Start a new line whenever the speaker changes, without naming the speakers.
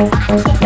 I